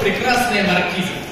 Прекрасная маркиза!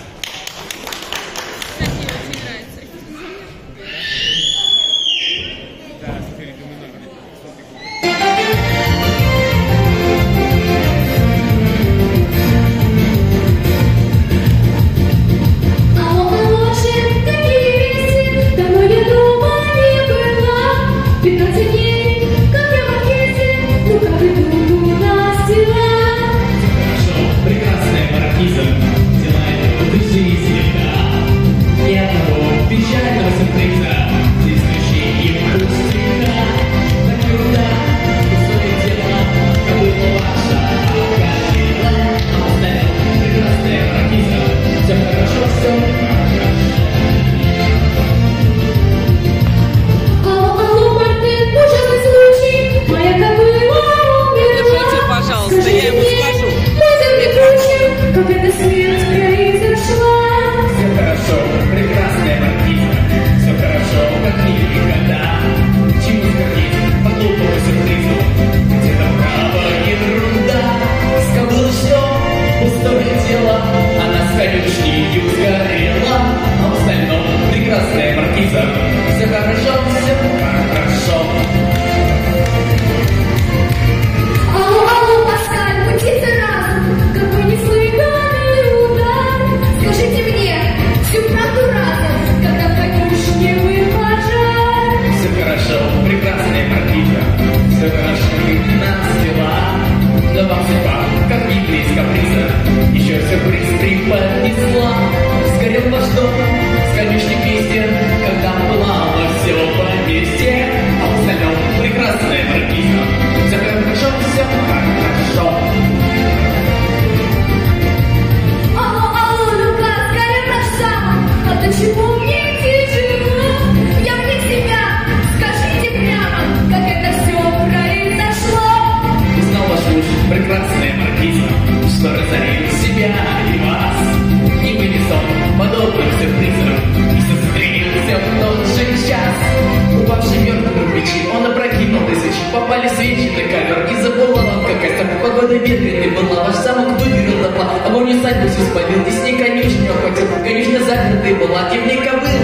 could be the. верил во что с конечной песен, когда плавало все по месте. А в остальном прекрасная маркиза, все как хорошо, все как хорошо. Алло, алло, Люка, скорее проша, а ты чего мне тяжело? Я вне себя, скажите прямо, как это все произошло. Узнала вашу прекрасная маркиза, что разорила. города медленный была, ваш замок выиграл дома, а он не садился спалил, и с ней конюшня охотил, конюшня закрытой была, и в кобыла